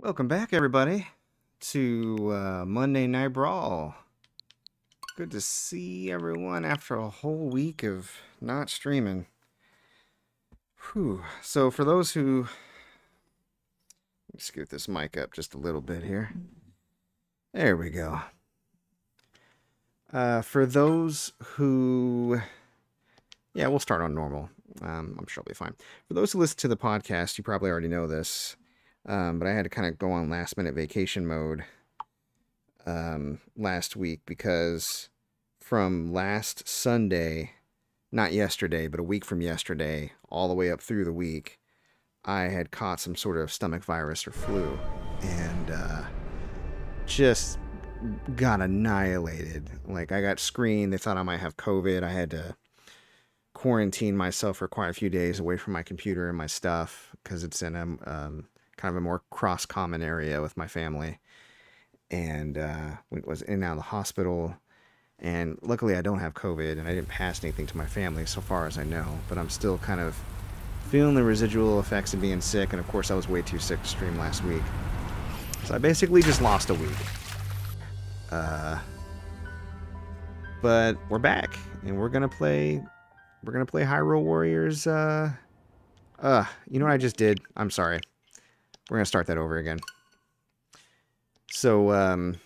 Welcome back, everybody, to uh, Monday Night Brawl. Good to see everyone after a whole week of not streaming. Whew. So, for those who. Let me scoot this mic up just a little bit here. There we go. Uh, for those who. Yeah, we'll start on normal. Um, I'm sure I'll be fine. For those who listen to the podcast, you probably already know this. Um, but I had to kind of go on last minute vacation mode um, last week because from last Sunday, not yesterday, but a week from yesterday, all the way up through the week, I had caught some sort of stomach virus or flu and uh, just got annihilated. Like, I got screened. They thought I might have COVID. I had to quarantine myself for quite a few days away from my computer and my stuff because it's in a um, kind of a more cross common area with my family. And uh, was in and out of the hospital. And luckily, I don't have COVID and I didn't pass anything to my family so far as I know. But I'm still kind of feeling the residual effects of being sick. And of course, I was way too sick to stream last week. So I basically just lost a week. Uh, but we're back and we're gonna play we're gonna play Hyrule Warriors uh uh you know what I just did? I'm sorry. We're going to start that over again. So, um,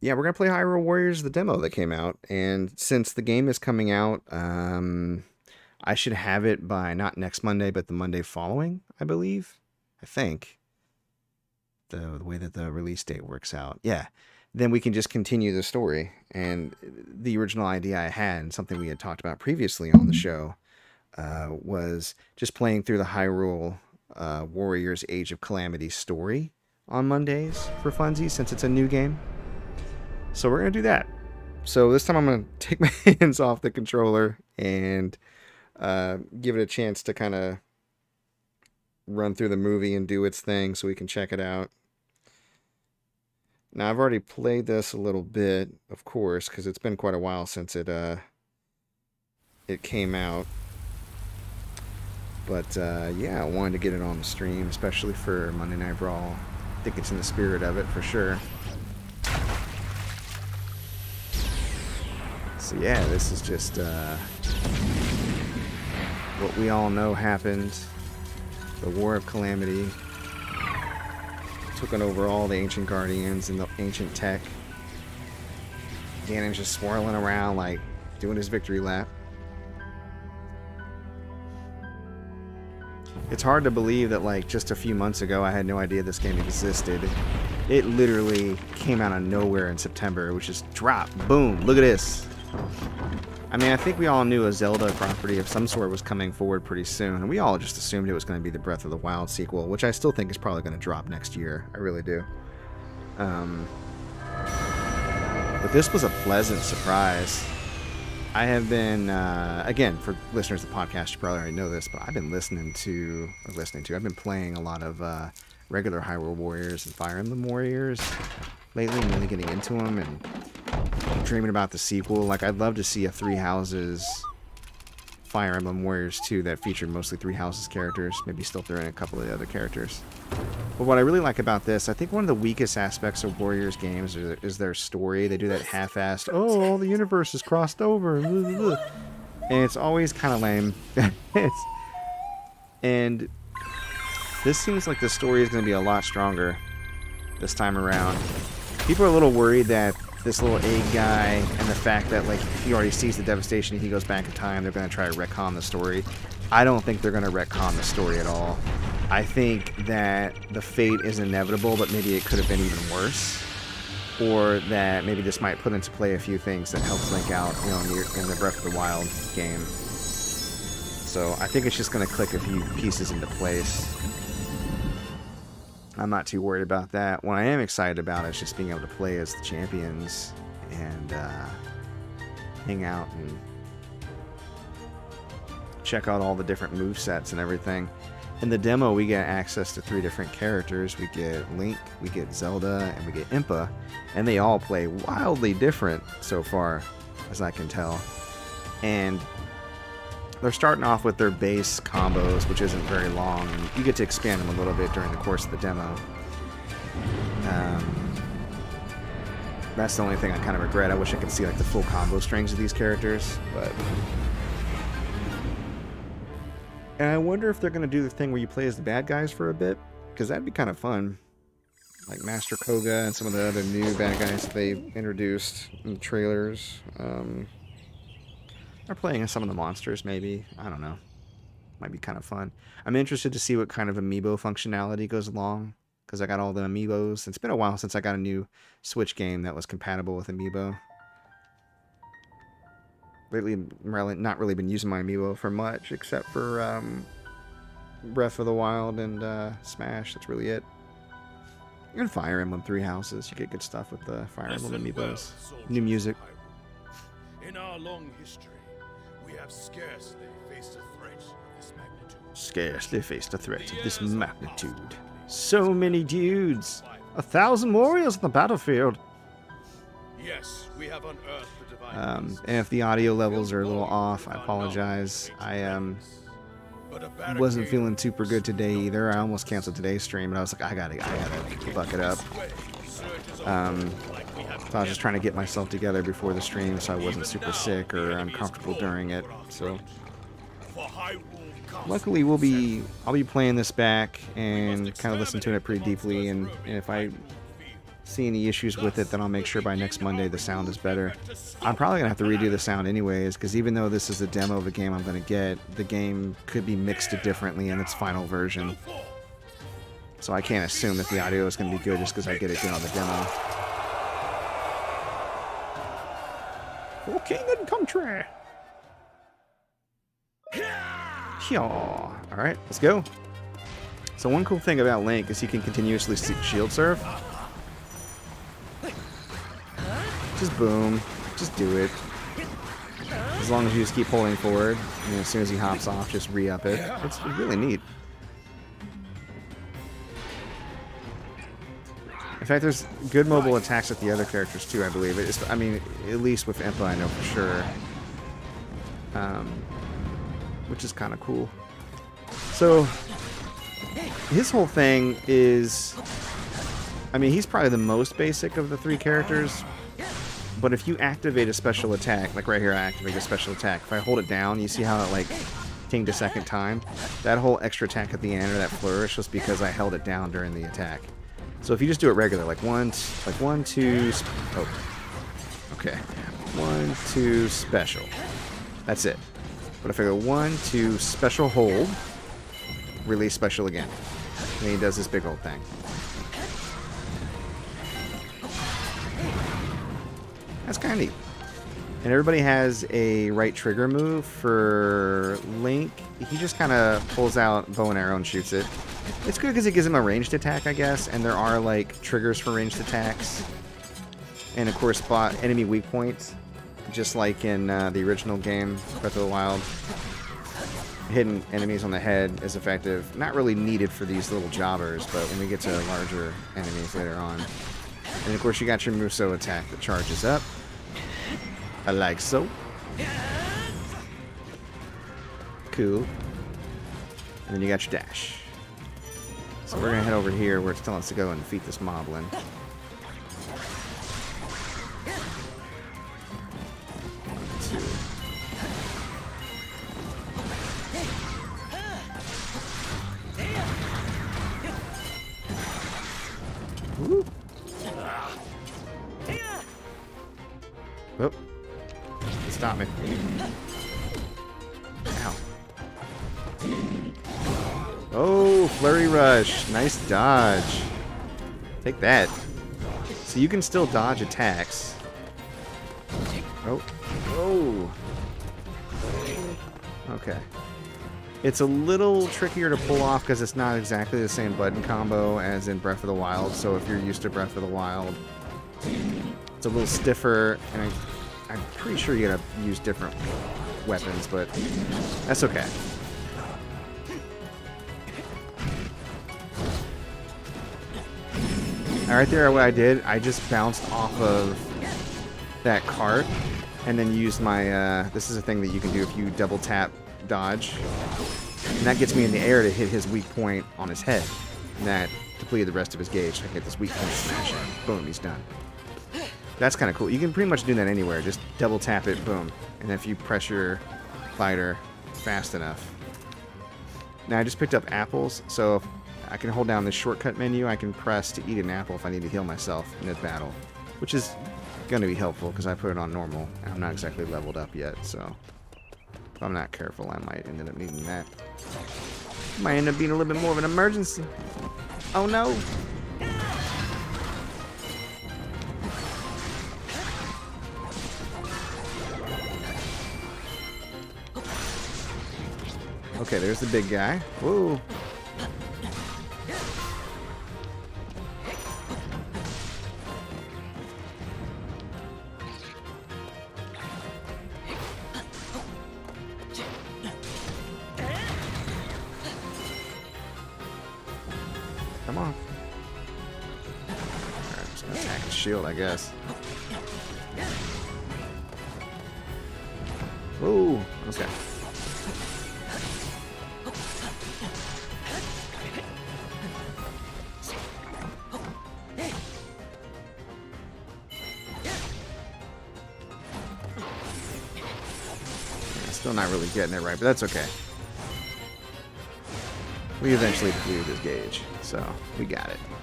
yeah, we're going to play Hyrule Warriors, the demo that came out. And since the game is coming out, um, I should have it by not next Monday, but the Monday following, I believe. I think. The, the way that the release date works out. Yeah. Then we can just continue the story. And the original idea I had, and something we had talked about previously on the show, uh, was just playing through the Hyrule uh, Warriors Age of Calamity story on Mondays for funsies since it's a new game. So we're going to do that. So this time I'm going to take my hands off the controller and uh, give it a chance to kind of run through the movie and do its thing so we can check it out. Now I've already played this a little bit, of course, because it's been quite a while since it uh, it came out. But uh, yeah, I wanted to get it on the stream, especially for Monday Night Brawl. I think it's in the spirit of it for sure. So yeah, this is just uh, what we all know happened. The War of Calamity. Took over all the Ancient Guardians and the Ancient Tech. Ganon's just swirling around like doing his victory lap. It's hard to believe that like just a few months ago I had no idea this game existed. It literally came out of nowhere in September, which just dropped. Boom, look at this. I mean, I think we all knew a Zelda property of some sort was coming forward pretty soon, and we all just assumed it was going to be the Breath of the Wild sequel, which I still think is probably going to drop next year. I really do. Um, but this was a pleasant surprise. I have been, uh, again, for listeners of the podcast, you probably already know this, but I've been listening to, or listening to, I've been playing a lot of uh, regular Hyrule Warriors and Fire Emblem Warriors lately, and really getting into them and dreaming about the sequel. Like, I'd love to see a Three Houses Fire Emblem Warriors 2 that featured mostly Three Houses characters, maybe still throw in a couple of the other characters. But what I really like about this, I think one of the weakest aspects of Warriors games is, their story. They do that half-assed, oh, all the universe is crossed over, and it's always kind of lame. and this seems like the story is going to be a lot stronger this time around. People are a little worried that this little egg guy and the fact that like he already sees the devastation he goes back in time they're going to try to retcon the story i don't think they're going to retcon the story at all I think that the fate is inevitable, but maybe it could have been even worse. Or that maybe this might put into play a few things that helps Link out, you know, in the, in the Breath of the Wild game. So I think it's just going to click a few pieces into place. I'm not too worried about that. What I am excited about is just being able to play as the champions and uh, hang out and check out all the different move sets and everything. In the demo, we get access to three different characters. We get Link, we get Zelda, and we get Impa, and they all play wildly different so far, as I can tell. And they're starting off with their base combos, which isn't very long. You get to expand them a little bit during the course of the demo. Um, that's the only thing I kind of regret. I wish I could see like the full combo strings of these characters, but. And I wonder if they're gonna do the thing where you play as the bad guys for a bit, because that'd be kind of fun. Like Master Kohga and some of the other new bad guys they introduced in the trailers. Um, or playing as some of the monsters, maybe. I don't know. Might be kind of fun. I'm interested to see what kind of amiibo functionality goes along because I got all the amiibos. It's been a while since I got a new Switch game that was compatible with amiibo. Lately, really, not really been using my amiibo for much, except for um, Breath of the Wild and uh, Smash. That's really it. And Fire Emblem Three Houses. You get good stuff with the Fire Emblem amiibos. New music. In our long history, we have scarcely faced a threat of this magnitude. Scarcely faced a threat of this magnitude. So many dudes. A thousand warriors on the battlefield. Yes, we have unearthed the divine. Um, and if the audio levels are a little off, I apologize. I um wasn't feeling super good today either. I almost canceled today's stream, and I was like, I gotta, I gotta buck it up. Um, so I was just trying to get myself together before the stream, so I wasn't super sick or uncomfortable during it. So luckily, we'll be, I'll be playing this back and kind of listen to it pretty deeply, and, and if I see any issues with it, then I'll make sure by next Monday the sound is better. I'm probably going to have to redo the sound anyways, because even though this is a demo of a game I'm going to get, the game could be mixed differently in its final version. So I can't assume that the audio is going to be good just because I get it good on the demo. For king and country! Yeah. Alright, let's go. So one cool thing about Link is he can continuously shield surf. Just boom. Just do it. As long as you just keep pulling forward, and as soon as he hops off, just re-up it. It's really neat. Fact, there's good mobile attacks with the other characters too, I believe. It's, I mean, at least with Impa, I know for sure. Um, which is kind of cool. So, his whole thing is... I mean, he's probably the most basic of the three characters, but if you activate a special attack, like right here I activate a special attack, if I hold it down, you see how it like pinged a second time? That whole extra attack at the end, or that flourish, was because I held it down during the attack. So if you just do it regular, like one, like one, two, oh, okay, one, two, special. That's it. But if I go one, two, special hold, release special again. And he does this big old thing. That's kind of neat. And everybody has a right trigger move for Link. He just kind of pulls out bow and arrow and shoots it. It's good because it gives him a ranged attack, I guess, and there are like triggers for ranged attacks. And of course, spot enemy weak points, just like in uh, the original game, Breath of the Wild. Hitting enemies on the head is effective. Not really needed for these little jobbers, but when we get to larger enemies later on. And of course, you got your Musou attack that charges up. I like so. Cool. And then you got your dash. So we're gonna head over here where it's telling us to go and defeat this moblin. Nice dodge. Take that. So you can still dodge attacks. Oh. Oh. Okay. It's a little trickier to pull off because it's not exactly the same button combo as in Breath of the Wild. So if you're used to Breath of the Wild, it's a little stiffer, and I, I'm pretty sure you gotta use different weapons, but that's okay. Right, there, what I did, I just bounced off of that cart, and then used my, uh, this is a thing that you can do if you double tap dodge. And that gets me in the air to hit his weak point on his head. And that depleted the rest of his gauge. I get this weak point smash. Boom, he's done. That's kind of cool. You can pretty much do that anywhere. Just double tap it, boom. And if you press your glider fast enough. Now I just picked up apples, so I can hold down this shortcut menu. I can press to eat an apple if I need to heal myself in a battle, which is going to be helpful because I put it on normal. And I'm not exactly leveled up yet, so if I'm not careful, I might end up needing that. Might end up being a little bit more of an emergency. Oh no! Okay, there's the big guy. Whoa. Guess. Okay. Still not really getting it right, but that's okay. We eventually depleted his gauge, so we got it.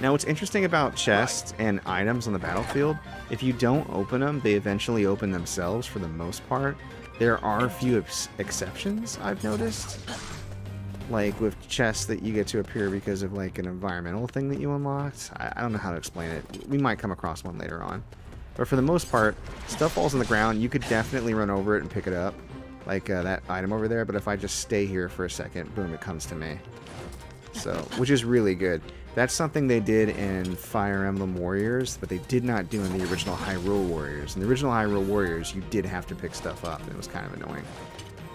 Now, what's interesting about chests and items on the battlefield, if you don't open them, they eventually open themselves for the most part. There are a few ex exceptions I've noticed. Like with chests that you get to appear because of like an environmental thing that you unlocked. I, I don't know how to explain it. We might come across one later on. But for the most part, stuff falls on the ground. You could definitely run over it and pick it up. Like uh, that item over there. But if I just stay here for a second, boom, it comes to me. So, which is really good. That's something they did in Fire Emblem Warriors, but they did not do in the original Hyrule Warriors. In the original Hyrule Warriors, you did have to pick stuff up, and it was kind of annoying.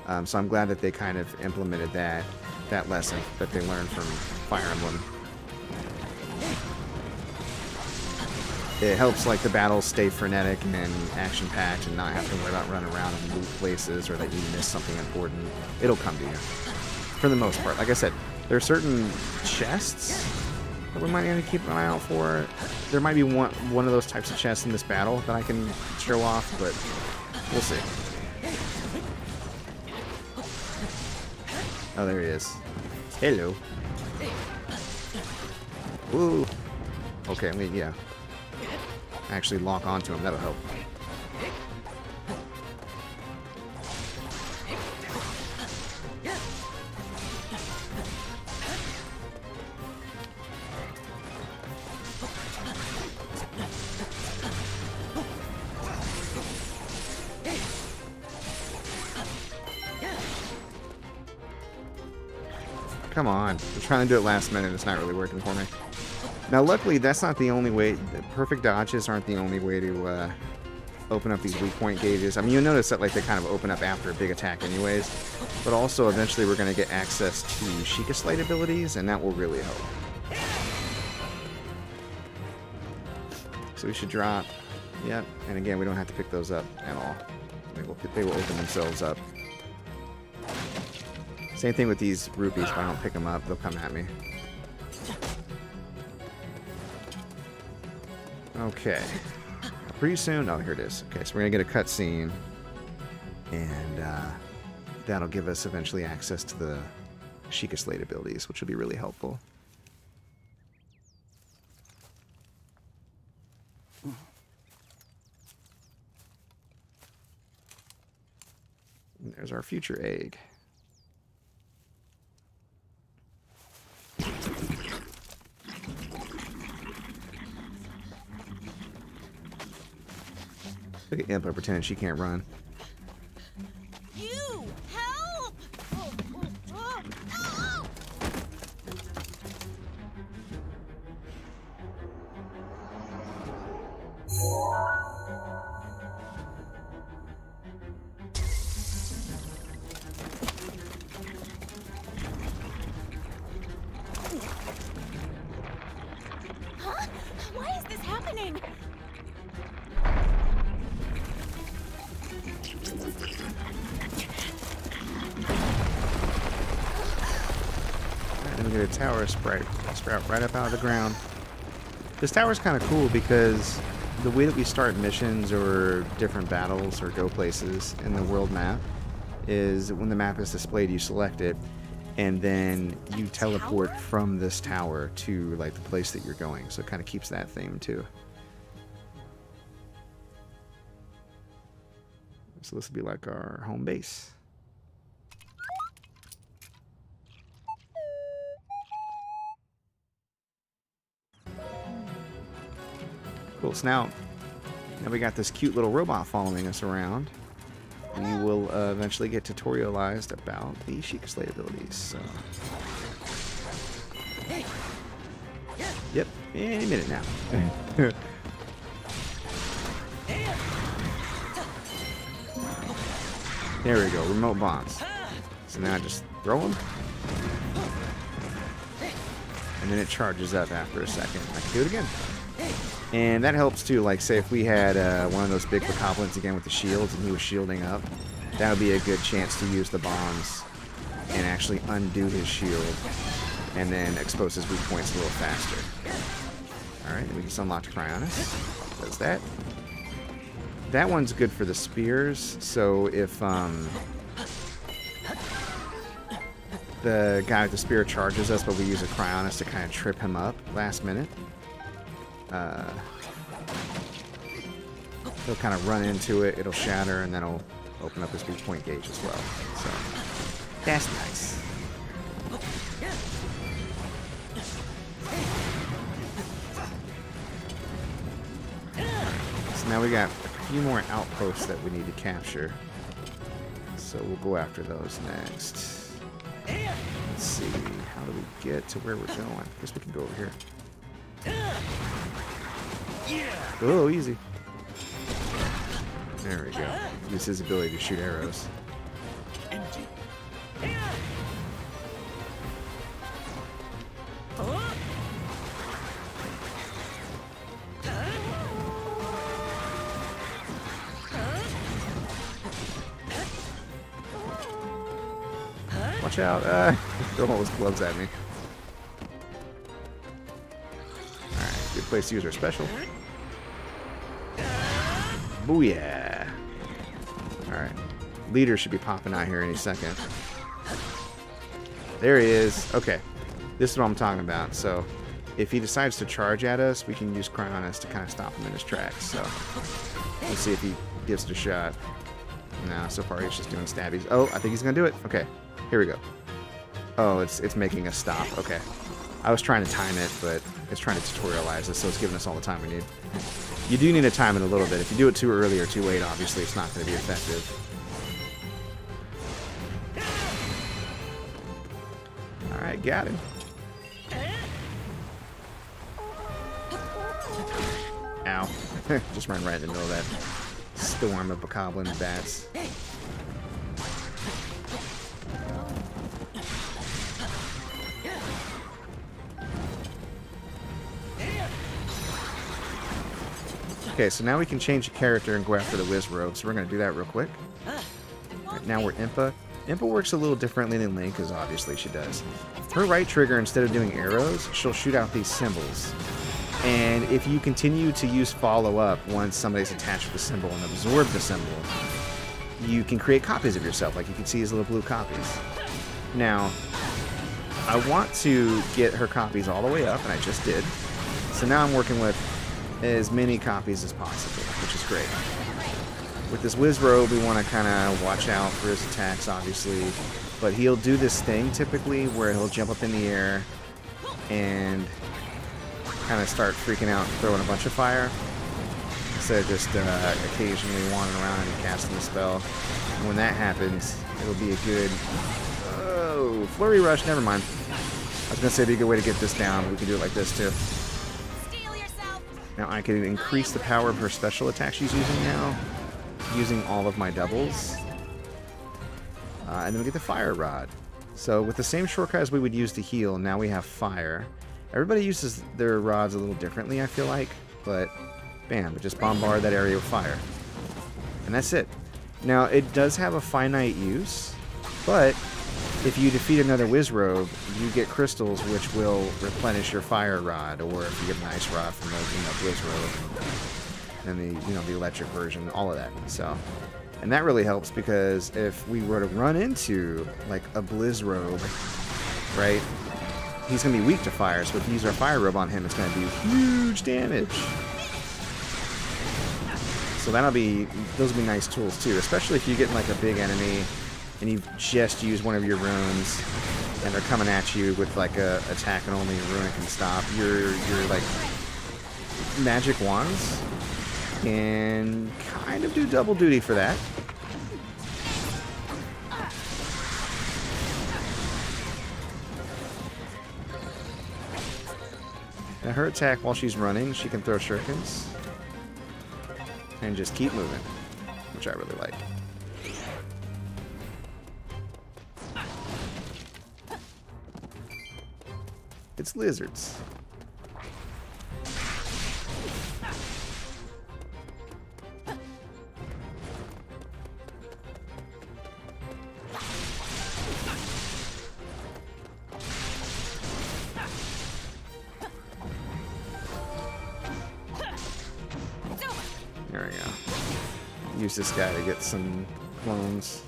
Um, so I'm glad that they kind of implemented that that lesson that they learned from Fire Emblem. It helps like the battles stay frenetic and action-packed, and not have to worry about running around and loot places or that you miss something important. It'll come to you, for the most part. Like I said, there are certain chests we might need to keep an eye out for. There might be one one of those types of chests in this battle that I can show off, but we'll see. Oh, there he is. Hello. Woo. Okay, I mean, yeah. Actually lock onto him, that'll help. Come on. I'm trying to do it last minute. It's not really working for me. Now, luckily, that's not the only way. Perfect dodges aren't the only way to uh, open up these weak point gauges. I mean, you'll notice that like they kind of open up after a big attack anyways. But also, eventually, we're going to get access to Sheikah Slate abilities, and that will really help. So we should drop. Yep. And again, we don't have to pick those up at all. They will, they will open themselves up. Same thing with these rupees. If I don't pick them up, they'll come at me. Okay. Pretty soon. Oh, here it is. Okay, so we're gonna get a cutscene, and uh, that'll give us eventually access to the Sheikah Slate abilities, which will be really helpful. And there's our future egg. Look at Impa pretending she can't run. Tower sprout, sprout right up out of the ground. This tower is kind of cool because the way that we start missions or different battles or go places in the world map is when the map is displayed, you select it, and then you teleport from this tower to like the place that you're going. So it kind of keeps that theme too. So this will be like our home base. Cool. Now, now we got this cute little robot following us around. We will uh, eventually get tutorialized about the Sheikah abilities. So. Yep, any minute now. there we go, remote bombs. So now I just throw them. And then it charges up after a second. I can do it again. And that helps too. Like, say if we had uh, one of those big bokoblins again with the shields and he was shielding up, that would be a good chance to use the bombs and actually undo his shield and then expose his weak points a little faster. Alright, we just unlocked Cryonis. Does that. That one's good for the spears, so if um, the guy with the spear charges us, but we use a Cryonis to kind of trip him up last minute, uh, he'll kind of run into it, it'll shatter, and then it'll open up his weak point gauge as well. So that's nice. So now we got a few more outposts that we need to capture. So we'll go after those next. Let's see, how do we get to where we're going? I guess we can go over here. Oh, easy. There we go. Use his ability to shoot arrows. Watch out. Uh, throw all those gloves at me. Place to use our special. Booyah. Alright. Leader should be popping out here any second. There he is. Okay. This is what I'm talking about. So, if he decides to charge at us, we can use Cryonis to kind of stop him in his tracks. So, let's see if he gives it a shot. No, so far he's just doing stabbies. Oh, I think he's gonna do it. Okay, here we go. Oh, it's it's making us stop. Okay, I was trying to time it, but it's trying to tutorialize us, so it's giving us all the time we need. You do need to time it a little bit. If you do it too early or too late, obviously it's not going to be effective. All right, got him. Ow. Just ran right in the middle of that storm of bokoblin bats. Okay, so now we can change the character and go after the Wizzrobe, so we're going to do that real quick. Right, now we're Impa. Impa works a little differently than Link, as obviously she does. Her right trigger, instead of doing arrows, she'll shoot out these symbols. And if you continue to use follow-up once somebody's attached to the symbol and absorb the symbol, you can create copies of yourself, like you can see these little blue copies. Now, I want to get her copies all the way up, and I just did. So now I'm working with as many copies as possible, which is great. With this Wizzrobe, we want to kind of watch out for his attacks, obviously. But he'll do this thing, typically, where he'll jump up in the air and kind of start freaking out and throwing a bunch of fire. Instead of just uh, occasionally wandering around and casting a spell. And when that happens, it'll be a good... Oh, Flurry Rush, never mind. I was going to say it'd be a good way to get this down, we can do it like this, too. Now I can increase the power of her special attack she's using now, using all of my doubles. Uh, and then we get the Fire Rod. So with the same shortcut as we would use to heal, now we have Fire. Everybody uses their rods a little differently, I feel like, but bam, just bombard that area with fire. And that's it. Now, it does have a finite use, but if you defeat another Wizzrobe, you get crystals which will replenish your fire rod, or if you get an ice rod from opening up Wizzrobe, and the you know the electric version, all of that. So, and that really helps because if we were to run into like a Blizzrobe, right? He's gonna be weak to fire, so if we use our fire robe on him, it's gonna do huge damage. So that'll be those will be nice tools too, especially if you get like a big enemy and you just use one of your runes and they're coming at you with like a attack and only a rune can stop. Your your like magic wands can kind of do double duty for that. Now her attack while she's running, she can throw shurikens and just keep moving, which I really like. It's lizards. We go. Use this guy to get some clones.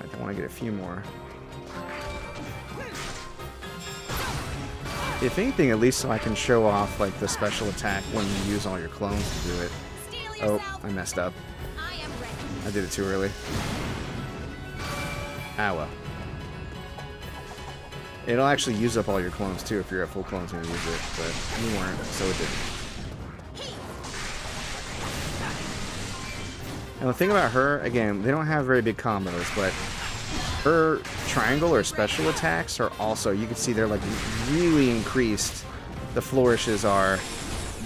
I want to get a few more. If anything, at least so I can show off like the special attack when you use all your clones to do it. Oh. I messed up. I. I did it too early. Ah well. It'll actually use up all your clones too if you're at full clones and you use it, but you weren't, so it didn't. And the thing about her, again, they don't have very big combos, but her triangle or special attacks are also, you can see they're like really increased. The flourishes are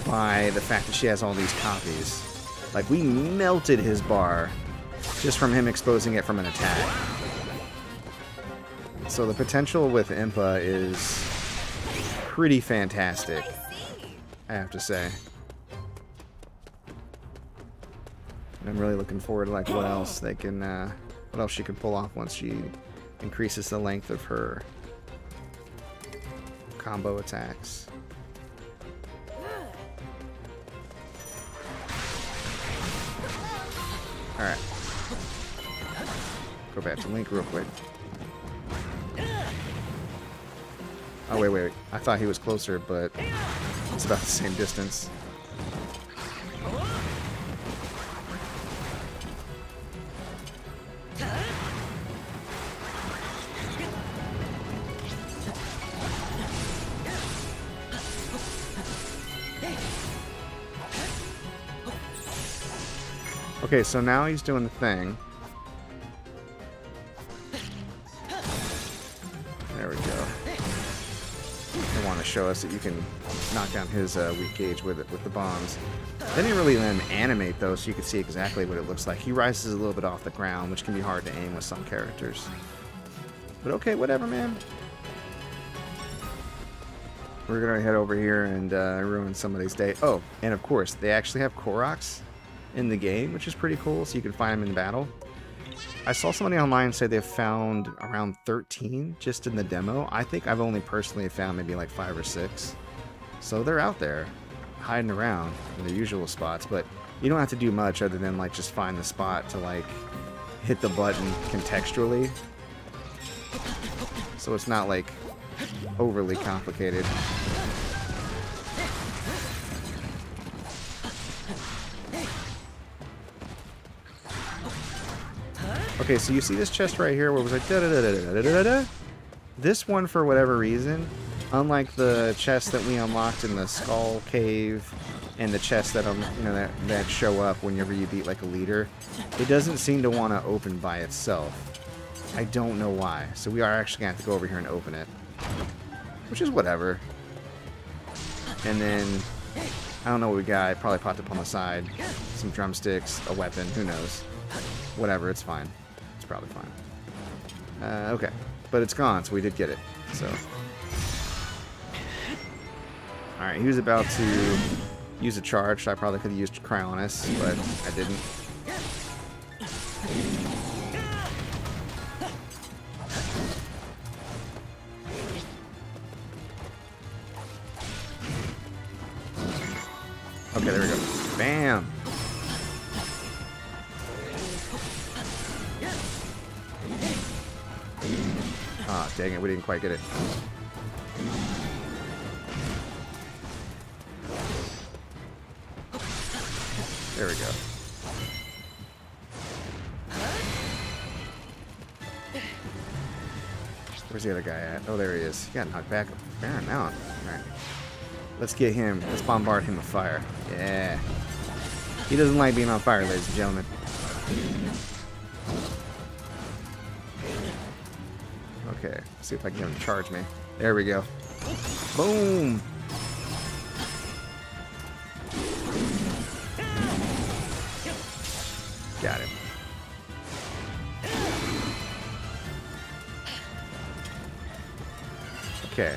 by the fact that she has all these copies. Like we melted his bar just from him exposing it from an attack. So the potential with Impa is pretty fantastic, I have to say. I'm really looking forward to like what else they can, uh, what else she can pull off once she increases the length of her combo attacks. Alright. Go back to Link real quick. Oh, wait, wait, wait. I thought he was closer, but it's about the same distance. Okay, so now he's doing the thing. There we go. They want to show us that you can knock down his uh, weak gauge with it with the bombs. They didn't really let him animate though, so you can see exactly what it looks like. He rises a little bit off the ground, which can be hard to aim with some characters. But okay, whatever, man. We're gonna head over here and uh, ruin somebody's day. Oh, and of course, they actually have Koroks in the game, which is pretty cool, so you can find them in battle. I saw somebody online say they've found around 13 just in the demo. I think I've only personally found maybe like five or six. So they're out there, hiding around in their usual spots, but you don't have to do much other than like just find the spot to like hit the button contextually. So it's not like overly complicated. Okay, so you see this chest right here where it was like da da da da da da da da. This one, for whatever reason, unlike the chest that we unlocked in the Skull Cave and the chests that um you know that that show up whenever you beat like a leader, it doesn't seem to want to open by itself. I don't know why. So we are actually gonna have to go over here and open it, which is whatever. And then I don't know what we got. Probably popped up on the side. Some drumsticks, a weapon. Who knows? Whatever. It's fine. Probably fine. Uh, okay, but it's gone, so we did get it. So, all right, he was about to use a charge. I probably could have used Cryonis, but I didn't. Got knocked back a fair amount. Alright. Let's get him. Let's bombard him with fire. Yeah. He doesn't like being on fire, ladies and gentlemen. Okay, let's see if I can get him to charge me. There we go. Boom!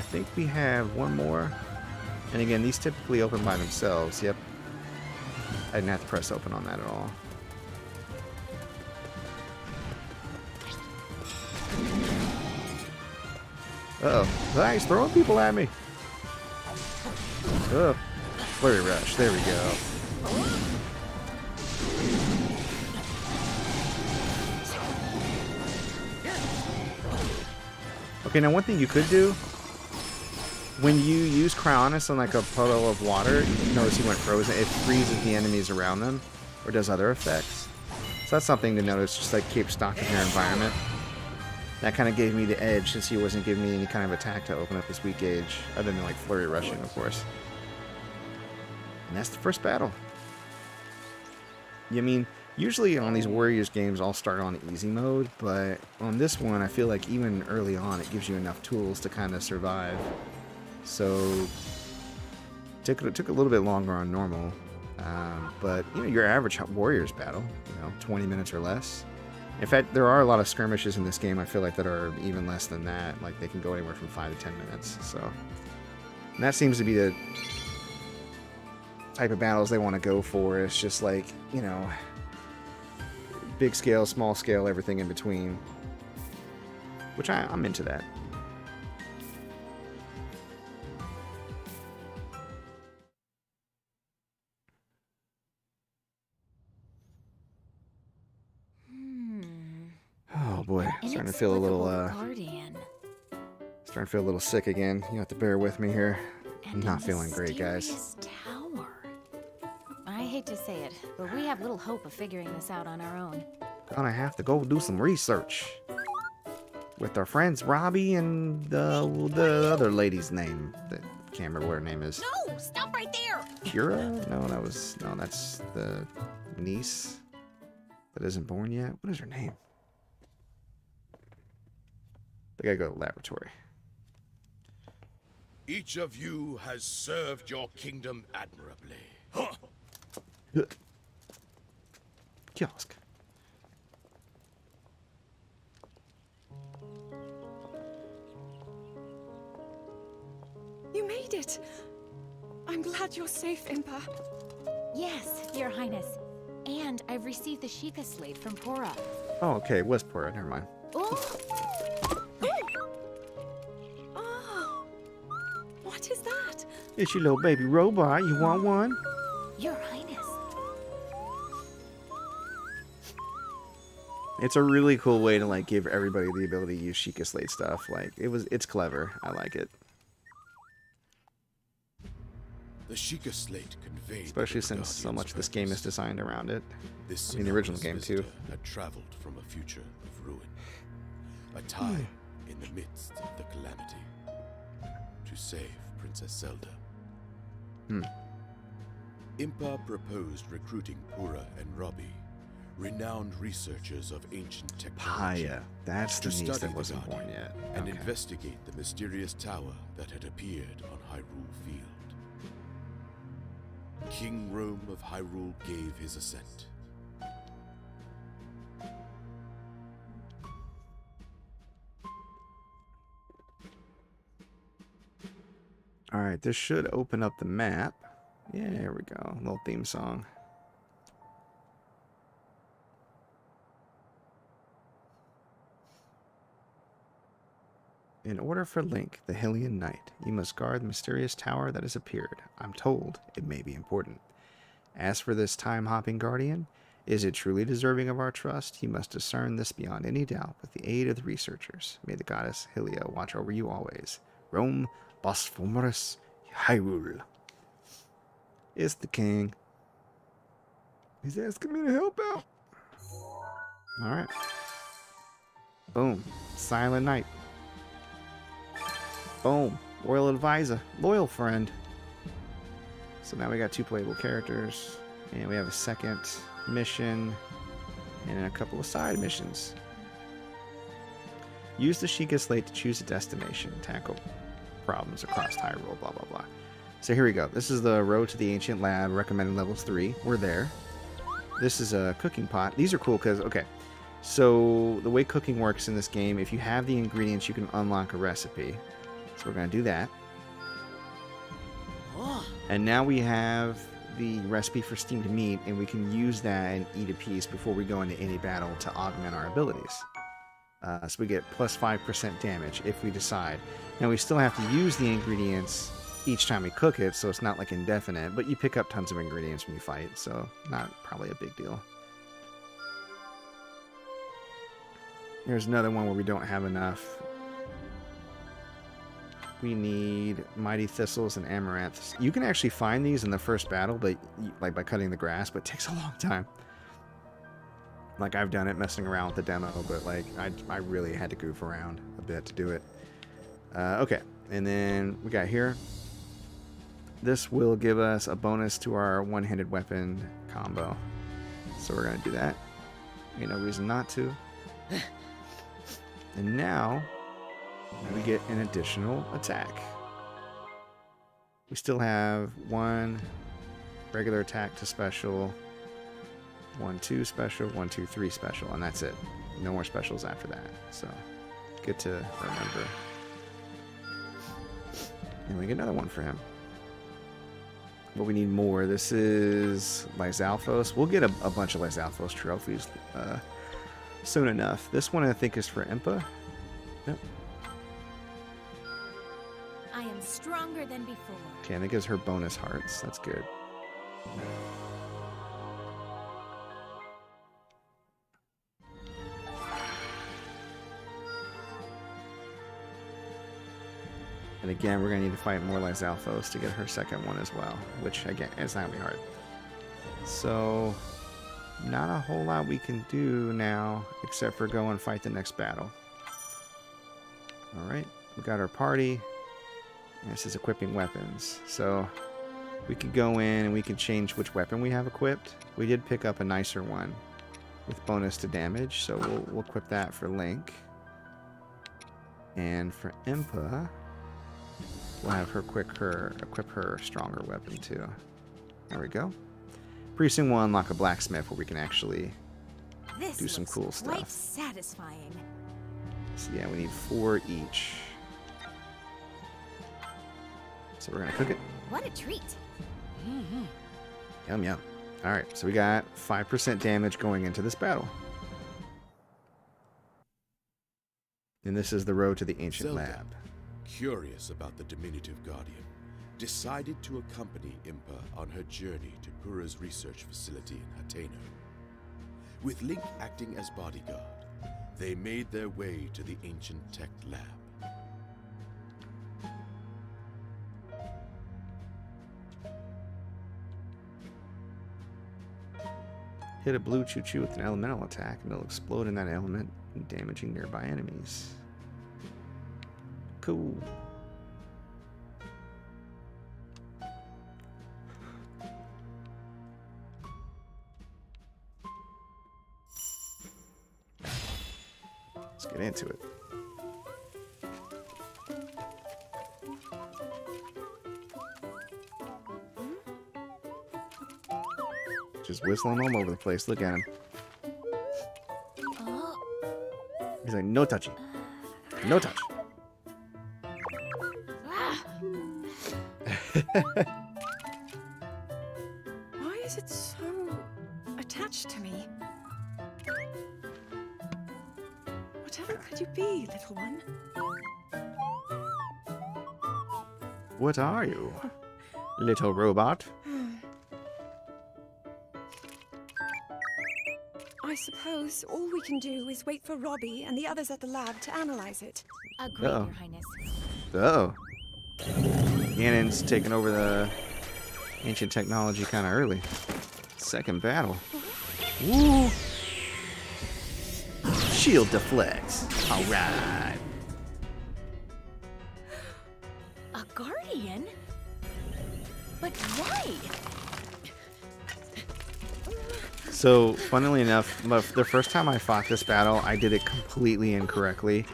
Think we have one more. And again, these typically open by themselves. Yep. I didn't have to press open on that at all. Uh oh Nice, throwing people at me. Oh. Flurry rush. There we go. Okay, now one thing you could do when you use Cryonis on like a puddle of water, you notice he went frozen. It freezes the enemies around them, or does other effects. So that's something to notice. Just like keep stock in your environment. That kind of gave me the edge since he wasn't giving me any kind of attack to open up his weak gauge, other than like flurry rushing, of course. And that's the first battle. I mean, usually on these Warriors games, I'll start on easy mode, but on this one, I feel like even early on, it gives you enough tools to kind of survive. So, took it took a little bit longer on normal, um, but you know your average Warriors battle, you know, 20 minutes or less. In fact, there are a lot of skirmishes in this game. I feel like that are even less than that. Like they can go anywhere from five to 10 minutes. So, and that seems to be the type of battles they want to go for. It's just like you know, big scale, small scale, everything in between. Which I, I'm into that. Boy, starting to feel a little uh, guardian. starting to feel a little sick again. You have to bear with me here. I'm not feeling great, guys. Tower. I hate to say it, but we have little hope of figuring this out on our own. Gonna have to go do some research with our friends Robbie and the the other lady's name. That can't remember what her name is. No, stop right there. Kira? No, that was no. That's the niece that isn't born yet. What is her name? They gotta go to the laboratory. Each of you has served your kingdom admirably. Huh. Kiosk. You made it! I'm glad you're safe, Impa. Yes, Your Highness. And I've received the Sheikah slate from Purah. Oh, okay. It was Purah. Never mind. Oh! It's your little baby robot. You want one? Your Highness. It's a really cool way to like give everybody the ability to use Sheikah Slate stuff. Like it was, it's clever. I like it, The Sheikah slate conveyed. especially the since so much of this game is designed around it. This I mean, the original game, too. visitor Had traveled from a future of ruin, a time hmm. in the midst of the calamity, to save Princess Zelda. Hmm. Impa proposed recruiting Purah and Robbie, renowned researchers of ancient technology, Paya. That's the niece study that wasn't born yet. and investigate the mysterious tower that had appeared on Hyrule Field. King Rhoam of Hyrule gave his assent. All right, this should open up the map. Yeah, here we go. little theme song. In order for Link, the Hylian Knight, you must guard the mysterious tower that has appeared. I'm told it may be important. As for this time hopping guardian, is it truly deserving of our trust? You must discern this beyond any doubt with the aid of the researchers. May the goddess Hylia watch over you always. Rhoam, Bosphorus, Hyrule. It's the king. He's asking me to help out. Alright. Boom. Silent Night. Boom. Royal Advisor. Loyal friend. So now we got two playable characters. And we have a second mission. And a couple of side missions. Use the Sheikah Slate to choose a destination. Tackle problems across Hyrule. Blah, blah, blah. So here we go. This is the Road to the Ancient Lab. Recommended levels 3. We're there. This is a cooking pot. These are cool because, okay. So the way cooking works in this game, if you have the ingredients, you can unlock a recipe. So we're going to do that. And now we have the recipe for steamed meat, and we can use that and eat a piece before we go into any battle to augment our abilities. Uh, so we get plus 5% damage if we decide. Now we still have to use the ingredients each time we cook it, so it's not like indefinite, but you pick up tons of ingredients when you fight, so not probably a big deal. There's another one where we don't have enough. We need mighty thistles and Armoranths. You can actually find these in the first battle, but like by cutting the grass, but it takes a long time. Like I've done it messing around with the demo, but like I, I really had to goof around a bit to do it. Uh, okay, and then we got here. This will give us a bonus to our one-handed weapon combo. So we're gonna do that. Ain't no reason not to. And now we get an additional attack. We still have one regular attack to special, one, two special, one, two, three special, and that's it. No more specials after that. So good to remember. And we get another one for him. But we need more. This is Lizalfos. We'll get a, a bunch of Lizalfos trophies uh, soon enough. This one I think is for Impa. Yep. I am stronger than before. Okay, and it gives her bonus hearts. That's good. And again, we're going to need to fight more Lizalfos to get her second one as well, which again is not going to be hard. So, not a whole lot we can do now except for go and fight the next battle. Alright, we got our party. And this is equipping weapons. So we could go in and we can change which weapon we have equipped. We did pick up a nicer one with bonus to damage, so we'll, we'll equip that for Link. And for Impa, we'll have her quick her equip her stronger weapon too. There we go. Pretty soon we'll unlock a blacksmith where we can actually This Do some looks cool quite stuff. satisfying. So yeah, we need four each. So we're gonna cook it. What a treat. Mm-hmm. Yum yum. Alright, so we got 5% damage going into this battle. And this is the road to the ancient Zelda, lab. Curious about the diminutive guardian, decided to accompany Impa on her journey to Purah's research facility in Hateno. With Link acting as bodyguard, they made their way to the ancient tech lab. Hit a blue Chuchu with an elemental attack, and it'll explode in that element, damaging nearby enemies. Cool. Let's get into it. Just whistling all over the place. Look at him. Oh, He's like, no touchy. No touch. Why is it so attached to me? Whatever could you be, little one? What are you, little robot? I suppose all we can do is wait for Robbie and the others at the lab to analyze it. Agreed, -oh. Your Highness. Oh. Ganon's taking over the ancient technology kind of early. Second battle. Woo! Shield deflects. All right. A guardian? But why? So, funnily enough, the the first time I fought this battle, I did it completely incorrectly.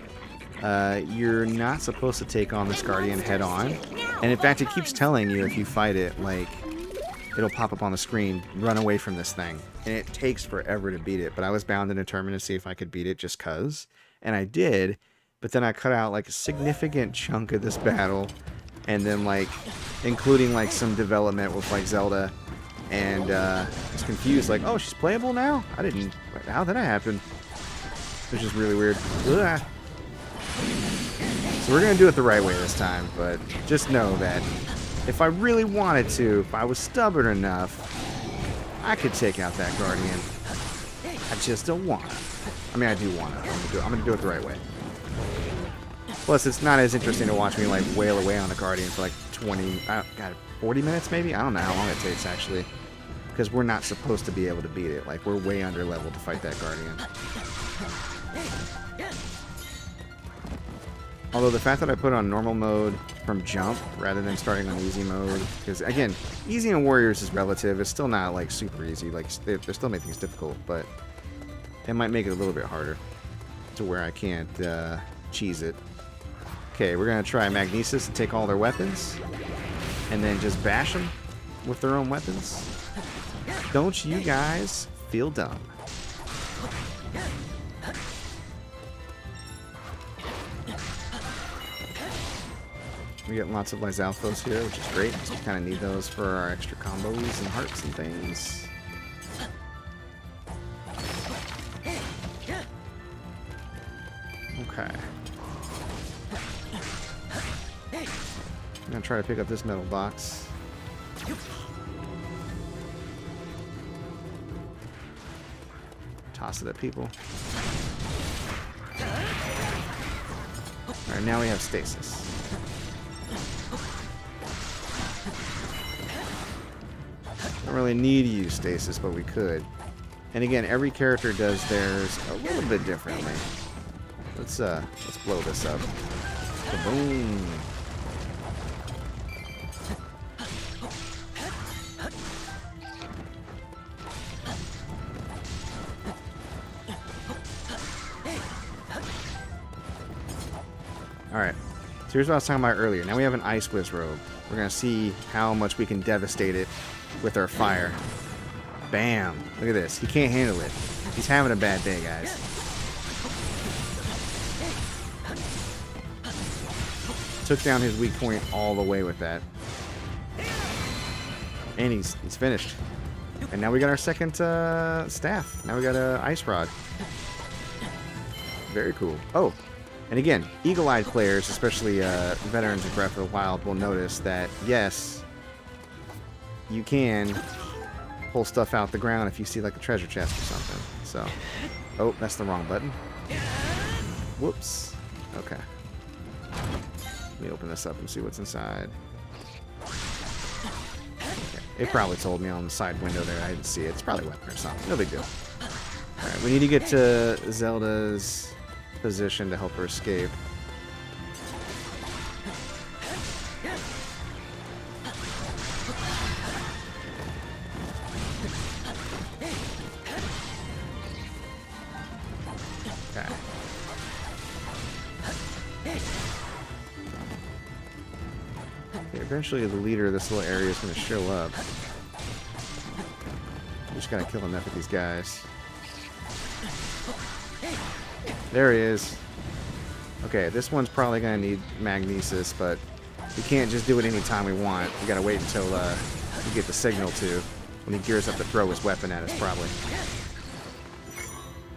Uh, you're not supposed to take on this guardian head on. And in fact, it keeps telling you if you fight it, like, it'll pop up on the screen, run away from this thing. And it takes forever to beat it, but I was bound and determined to see if I could beat it just cuz. And I did, but then I cut out like a significant chunk of this battle, and then like, including like some development with like Zelda, and uh, was confused, like, oh, she's playable now? I didn't, how did that happen? Which is really weird. Ugh. We're gonna do it the right way this time, but just know that if I really wanted to, if I was stubborn enough, I could take out that Guardian. I just don't want to. I mean, I do want to. I'm gonna do it. I'm gonna do it the right way. Plus, it's not as interesting to watch me like wail away on a Guardian for like 20, uh, God, 40 minutes maybe. I don't know how long it takes actually, because we're not supposed to be able to beat it. Like we're way under level to fight that Guardian. Although the fact that I put on normal mode from jump rather than starting on easy mode, because again, easy in Warriors is relative. It's still not like super easy. Like they, they're still making things difficult, but it might make it a little bit harder to where I can't uh, cheese it. Okay, we're gonna try Magnesis and take all their weapons, and then just bash them with their own weapons. Don't you guys feel dumb? We get lots of Lizalfos here, which is great. So we kind of need those for our extra combos and hearts and things. Okay. I'm gonna try to pick up this metal box. Toss it at people. Alright, now we have stasis. Don't really need to use stasis, but we could. And again, every character does theirs a little bit differently. Let's uh, let's blow this up. Boom. All right. So here's what I was talking about earlier. Now we have an Ice Wizzrobe. We're gonna see how much we can devastate it with our fire. Bam! Look at this. He can't handle it. He's having a bad day, guys. Took down his weak point all the way with that. And he's he's finished. And now we got our second uh, staff. Now we got a ice rod. Very cool. Oh, and again, eagle-eyed players, especially uh, veterans of Breath of the Wild, will notice that yes, you can pull stuff out the ground if you see like a treasure chest or something. So, oh, that's the wrong button. Whoops. Okay. Let me open this up and see what's inside. Okay. It probably told me on the side window there. I didn't see it. It's probably weapon or something. No big deal. Alright, we need to get to Zelda's position to help her escape. Eventually the leader of this little area is going to show up. We just gotta kill enough of these guys. There he is. Okay, this one's probably gonna need magnesis, but we can't just do it anytime we want. We gotta wait until uh, we get the signal to when he gears up to throw his weapon at us, probably.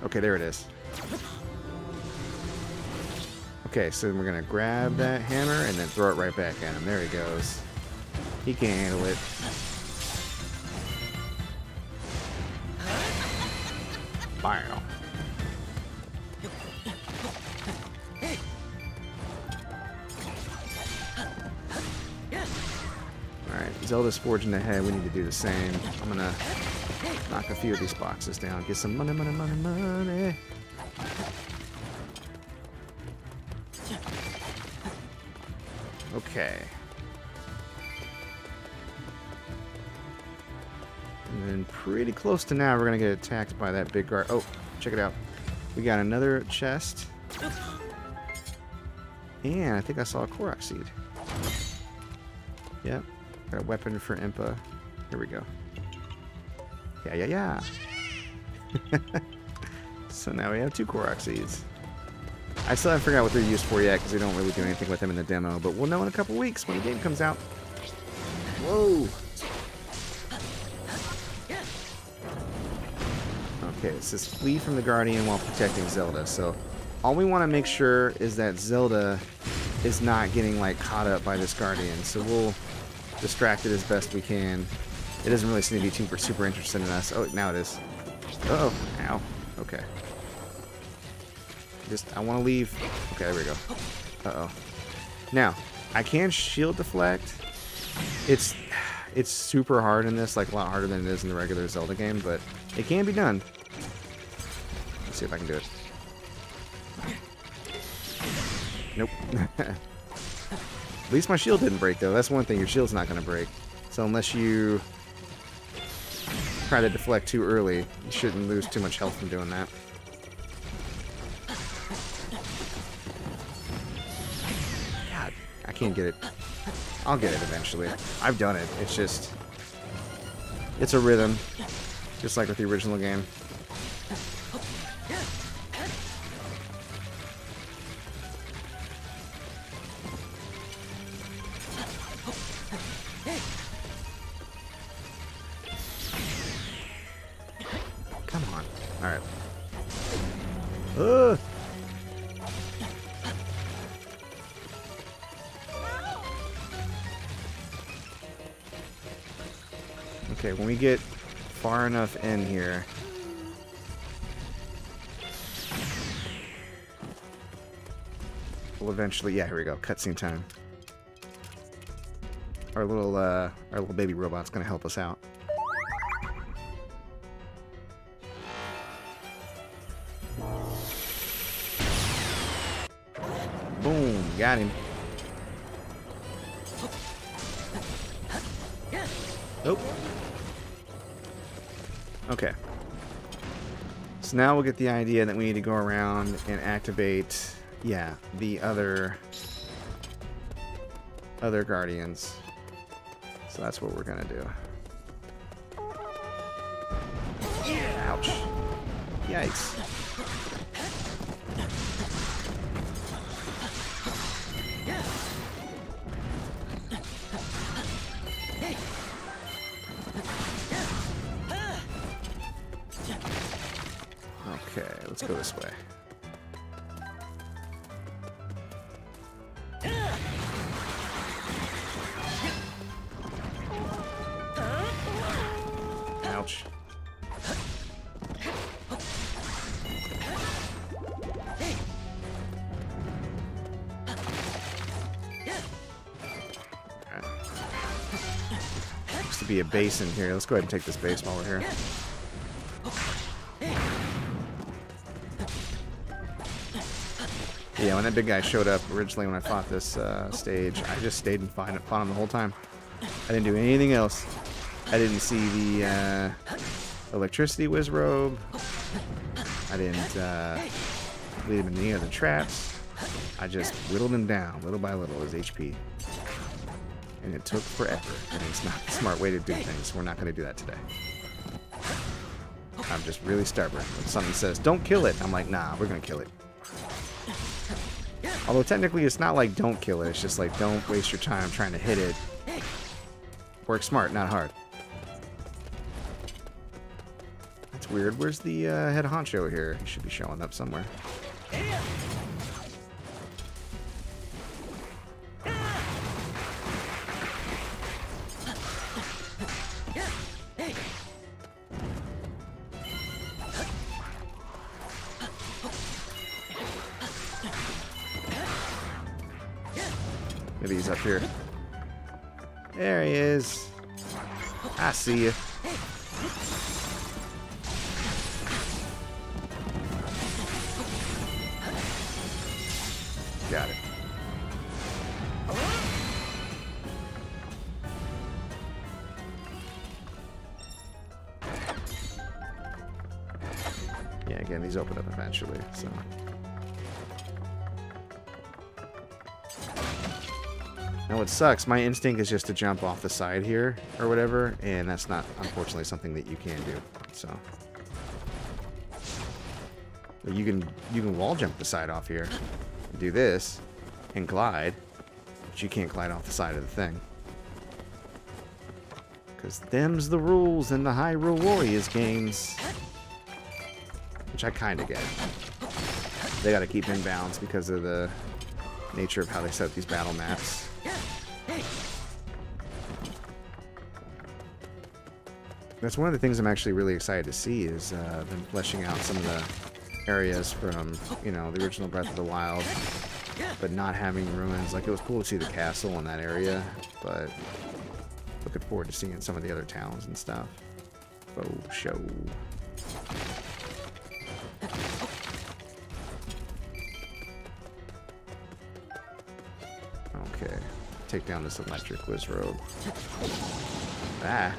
Okay, there it is. Okay, so we're gonna grab that hammer and then throw it right back at him. There he goes. He can't handle it. Bow. Alright, Zelda's forging ahead. We need to do the same. I'm gonna knock a few of these boxes down. Get some money, money, money, money. Okay. Pretty close to now, we're gonna get attacked by that big guard. Oh, check it out. We got another chest. And I think I saw a Korok seed. Yep. Got a weapon for Impa. Here we go. Yeah, yeah, yeah. so now we have two Korok seeds. I still haven't figured out what they're used for yet because we don't really do anything with them in the demo, but we'll know in a couple weeks when the game comes out. Whoa! Okay, it says flee from the Guardian while protecting Zelda. So all we want to make sure is that Zelda is not getting like caught up by this Guardian. So we'll distract it as best we can. It doesn't really seem to be super, super interested in us. Oh, now it is. Uh oh, ow. Okay. Just, I want to leave. Okay, there we go. Uh-oh. Now, I can shield deflect. It's, it's super hard in this, like a lot harder than it is in the regular Zelda game, but it can be done. Let's see if I can do it. Nope. At least my shield didn't break, though. That's one thing. Your shield's not going to break. So unless you try to deflect too early, you shouldn't lose too much health from doing that. God, I can't get it. I'll get it eventually. I've done it. It's just... It's a rhythm. Just like with the original game. In here. We'll eventually, yeah, here we go, cutscene time. Our little, uh, our little baby robot's gonna help us out. Boom, got him. Nope. Okay. So now we'll get the idea that we need to go around and activate, yeah, the other other guardians. So that's what we're gonna do. Ouch. Yikes. A basin here. Let's go ahead and take this base while we're here. Yeah, when that big guy showed up originally when I fought this uh, stage, I just stayed and fought, fought him the whole time. I didn't do anything else. I didn't see the uh, electricity Wizzrobe. I didn't uh, lead him in any of the traps. I just whittled him down little by little, his HP. And it took forever. And it's not the smart way to do things. We're not going to do that today. I'm just really stubborn. When something says, don't kill it, I'm like, nah, we're going to kill it. Although technically it's not like don't kill it, it's just like don't waste your time trying to hit it. Work smart, not hard. That's weird. Where's the uh, head honcho here? He should be showing up somewhere. See you. What sucks, my instinct is just to jump off the side here, or whatever, and that's not, unfortunately, something that you can do, so. You can, you can wall jump the side off here, do this, and glide, but you can't glide off the side of the thing. Because them's the rules in the Hyrule Warriors games. Which I kind of get. They got to keep in balance because of the nature of how they set these battle maps. That's one of the things I'm actually really excited to see is uh, them fleshing out some of the areas from, you know, the original Breath of the Wild, but not having ruins. Like, it was cool to see the castle in that area, but looking forward to seeing some of the other towns and stuff. Oh, show. Okay. Take down this electric Wizzrobe. Ah.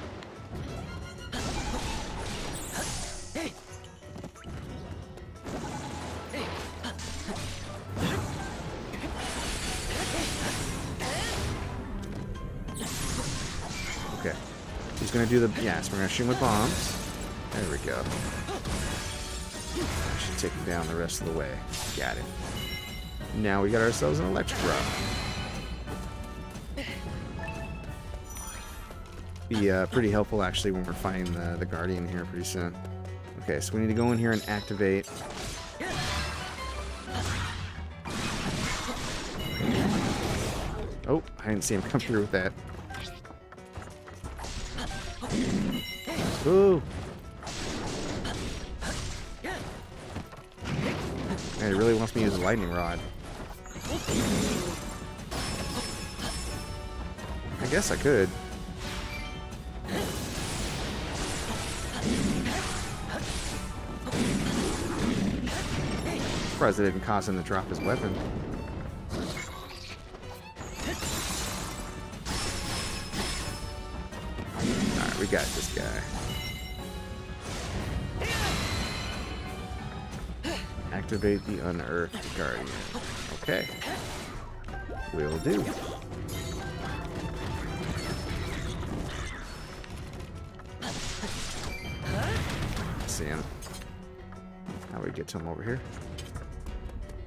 Okay. He's gonna do the yes, we're gonna shoot him with bombs. There we go. Should take him down the rest of the way. Got it. Now we got ourselves an electric rock. Be uh, pretty helpful actually when we're fighting the, the Guardian here pretty soon. Okay, so we need to go in here and activate. Oh, I didn't see him come through with that. Ooh. Man, he really wants me to use a lightning rod. I guess I could. Surprised it didn't cause him to drop his weapon. Alright, we got this guy. Activate the unearthed guardian. Okay. Will do. See him. How do we get to him over here?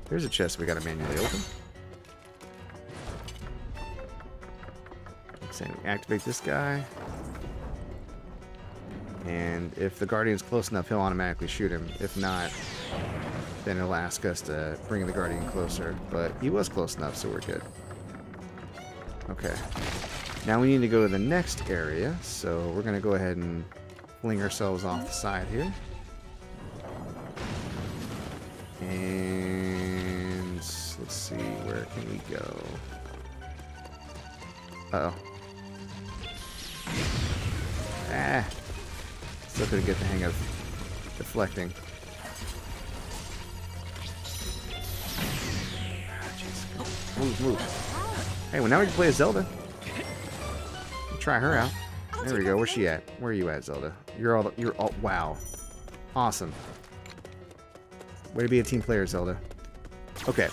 There's a chest we gotta manually open. Saying activate this guy. And if the Guardian's close enough, he'll automatically shoot him. If not, then it'll ask us to bring the Guardian closer. But he was close enough, so we're good. Okay. Now we need to go to the next area, so we're going to go ahead and fling ourselves off the side here. Can we go? Uh oh Ah. Still couldn't get the hang of deflecting. Ah. Move, move. Hey, well now we can play as Zelda. Try her out. There we go. Where's she at? Where are you at, Zelda? You're all. You're all. Wow. Awesome. Way to be a team player, Zelda. Okay.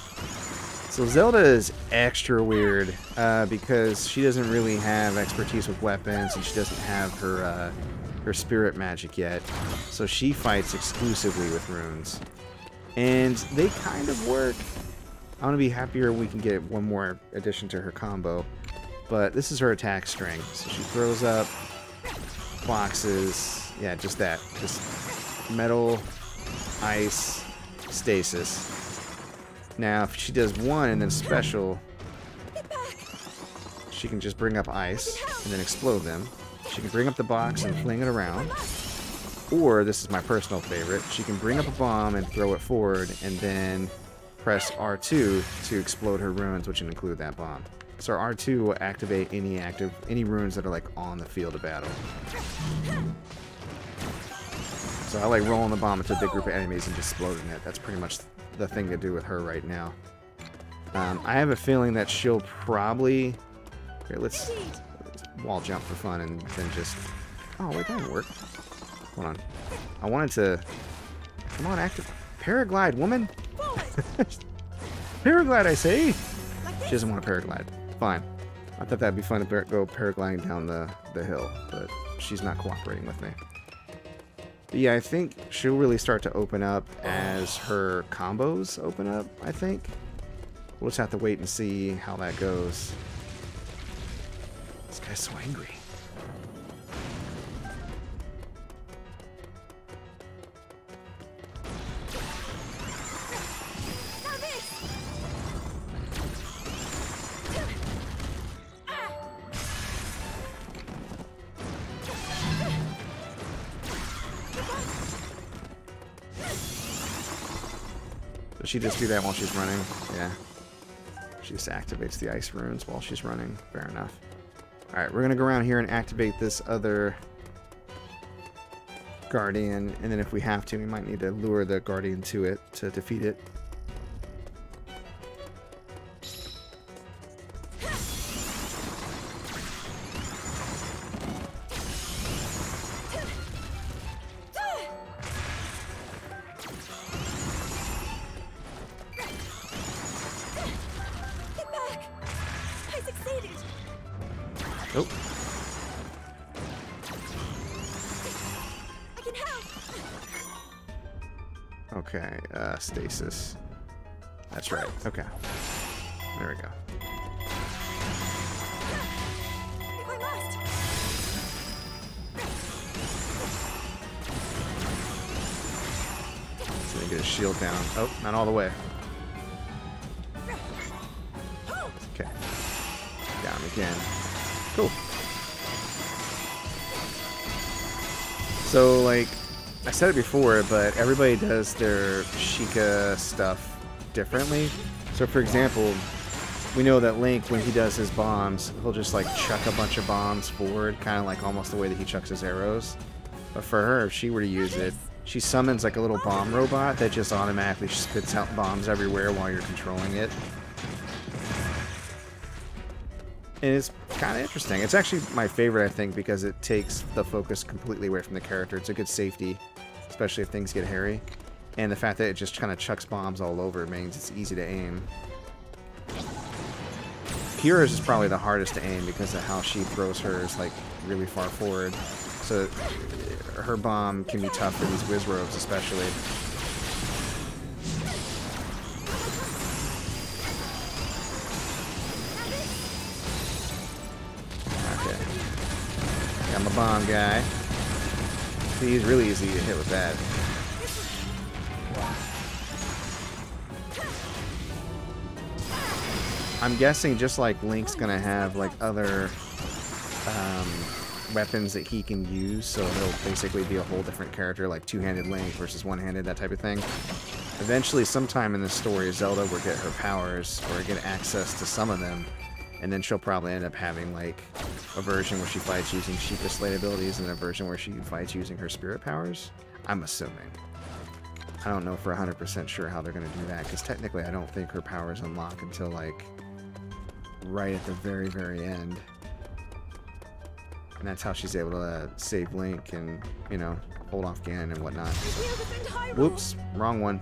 So Zelda is extra weird uh, because she doesn't really have expertise with weapons and she doesn't have her uh, her spirit magic yet. So she fights exclusively with runes. And they kind of work. I'm going to be happier we can get one more addition to her combo. But this is her attack string. So she throws up boxes. Yeah, just that. Just metal, ice, stasis. Now, if she does one and then special, she can just bring up ice and then explode them. She can bring up the box and fling it around. Or, this is my personal favorite, she can bring up a bomb and throw it forward and then press R2 to explode her runes, which include that bomb. So R2 will activate any active any runes that are like on the field of battle. So I like rolling the bomb into a big group of enemies and just exploding it. That's pretty much the thing to do with her right now. Um, I have a feeling that she'll probably here. Let's wall jump for fun and then just. Oh wait, that didn't work. Hold on. I wanted to. Come on, active paraglide, woman. paraglide, I say. She doesn't want to paraglide. Fine. I thought that'd be fun to go paragliding down the, the hill, but she's not cooperating with me. But yeah, I think she'll really start to open up as her combos open up, I think. We'll just have to wait and see how that goes. This guy's so angry. She just do that while she's running? Yeah. She just activates the ice runes while she's running. Fair enough. Alright, we're gonna go around here and activate this other guardian, and then if we have to, we might need to lure the guardian to it to defeat it. Before, but everybody does their Sheikah stuff differently. So, for example, we know that Link, when he does his bombs, he'll just, like, chuck a bunch of bombs forward, kind of like almost the way that he chucks his arrows. But for her, if she were to use it, she summons, like, a little bomb robot that just automatically spits out bombs everywhere while you're controlling it. and it's kind of interesting. It's actually my favorite, I think, because it takes the focus completely away from the character. It's a good safety, especially if things get hairy. And the fact that it just kind of chucks bombs all over means it's easy to aim. Kira's is probably the hardest to aim because of how she throws hers like really far forward. So her bomb can be tough for these Wizzrobes especially. Bomb guy. See, he's really easy to hit with that. I'm guessing just like Link's gonna have like other um, weapons that he can use, so he'll basically be a whole different character, like two-handed Link versus one-handed, that type of thing. Eventually, sometime in the story, Zelda will get her powers or get access to some of them, and then she'll probably end up having like a version where she fights using Sheikah Slate abilities and a version where she fights using her spirit powers. I'm assuming. I don't know for 100% sure how they're going to do that, because technically I don't think her powers unlock until like right at the very, very end. And that's how she's able to uh, save Link and, you know, hold off Ganon and whatnot. Whoops, wrong one.